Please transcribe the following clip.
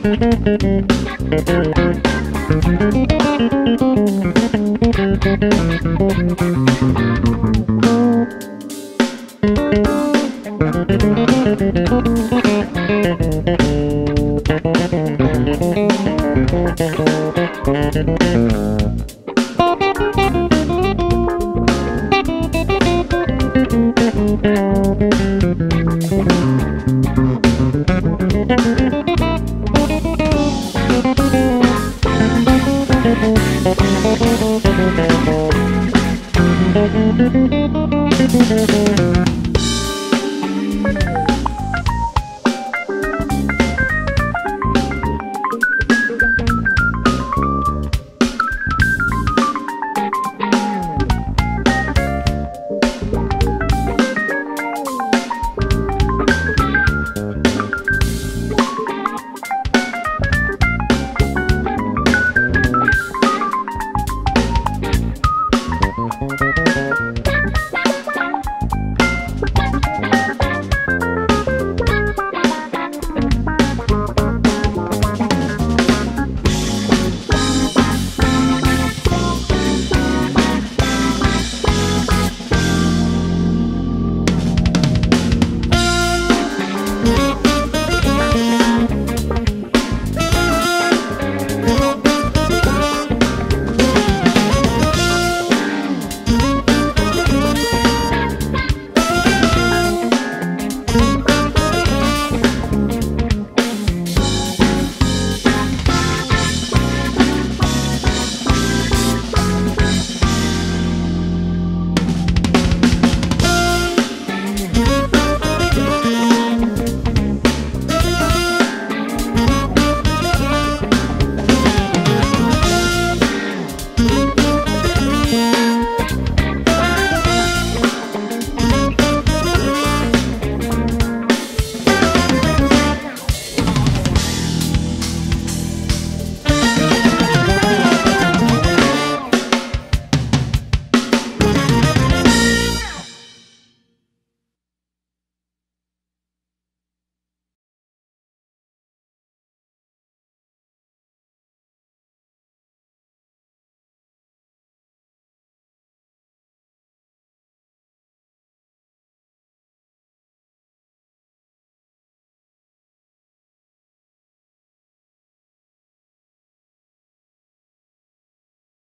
Thank Thank you.